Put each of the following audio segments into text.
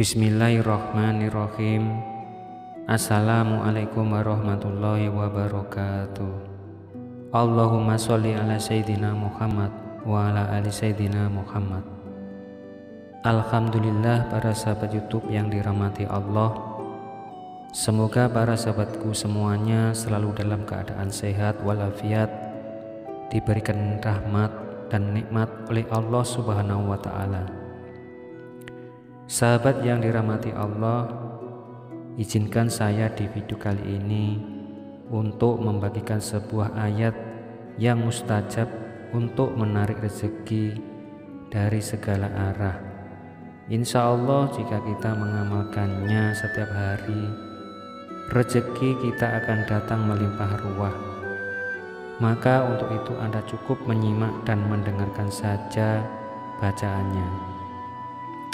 Bismillahirrahmanirrahim. Assalamualaikum warahmatullahi wabarakatuh. Allahumma sholli ala Sayyidina Muhammad wa ala ali Sayyidina Muhammad. Alhamdulillah para sahabat YouTube yang dirahmati Allah. Semoga para sahabatku semuanya selalu dalam keadaan sehat walafiat Diberikan rahmat dan nikmat oleh Allah subhanahu wa ta'ala Sahabat yang dirahmati Allah, izinkan saya di video kali ini untuk membagikan sebuah ayat yang mustajab untuk menarik rezeki dari segala arah. Insya Allah jika kita mengamalkannya setiap hari, rezeki kita akan datang melimpah ruah. Maka untuk itu Anda cukup menyimak dan mendengarkan saja bacaannya.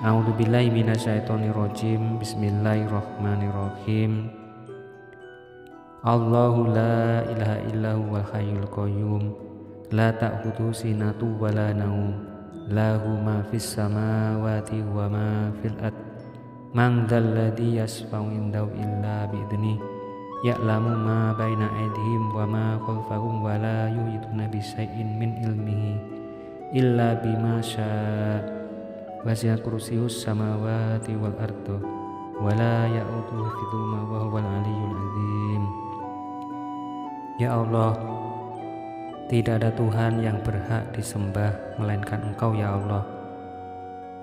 A'udzu billahi minasyaitonir rajim. Bismillahirrahmanirrahim. Allahu la ilaha illahu wal hayyul qayyum. La ta'khudhu sinatu wa la naum lahu ma fis samawati wa ma fil ard. Man dzal ladzi yasfa'u indahu illa bi'idzni ya'lamu ma baina aydihim wa ma khalfahum wa la yuhituna bi syai'in min ilmihi illa bima syaa wasi'a kursius samawati wal ardo wala ya'uduhu hifdhuma wa huwal aliyyul azim Ya Allah tidak ada Tuhan yang berhak disembah melainkan Engkau ya Allah.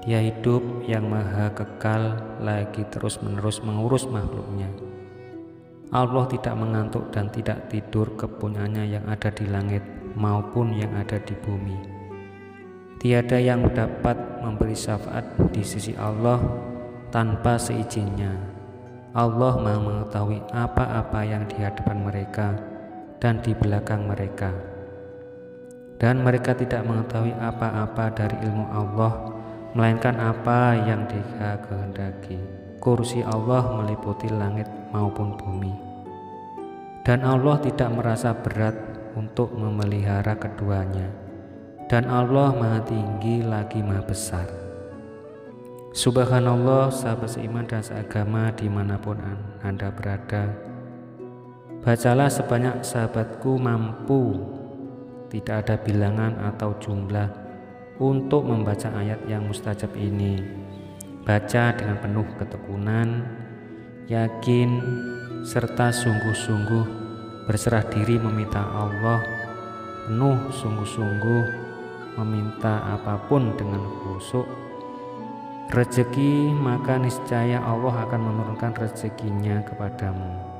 Dia hidup yang maha kekal lagi terus-menerus mengurus makhluknya. Allah tidak mengantuk dan tidak tidur kepunyaannya yang ada di langit maupun yang ada di bumi Tiada yang dapat memberi syafaat di sisi Allah tanpa seizinnya. Allah Maha mengetahui apa-apa yang di hadapan mereka dan di belakang mereka. Dan mereka tidak mengetahui apa-apa dari ilmu Allah melainkan apa yang Dia kehendaki. Kursi Allah meliputi langit maupun bumi. Dan Allah tidak merasa berat untuk memelihara keduanya dan Allah maha tinggi lagi maha besar. Subhanallah sahabat seiman dan seagama di mana pun anda berada Bacalah sebanyak sahabatku mampu. Tidak ada bilangan atau jumlah Untuk membaca ayat yang mustajab ini. Baca dengan penuh ketekunan Yakin serta sungguh-sungguh Berserah diri meminta Allah Penuh sungguh-sungguh meminta apa pun dengan khusyuk rezeki maka niscaya Allah akan menurunkan rezekinya kepadamu.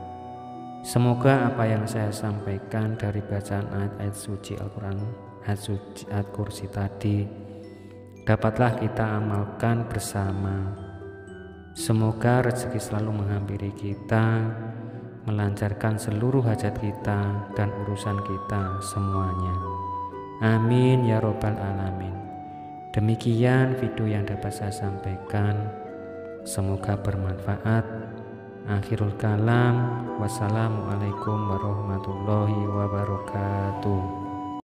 Semoga apa yang saya sampaikan dari bacaan ayat-ayat suci Al-Quran ayat kursi tadi dapatlah kita amalkan bersama. Semoga rezeki selalu menghampiri kita melancarkan seluruh hajat kita dan urusan kita semuanya. Amin ya Robbal 'Alamin. Demikian video yang dapat saya sampaikan. Semoga bermanfaat. Akhirul kalam, wassalamualaikum warahmatullahi wabarakatuh.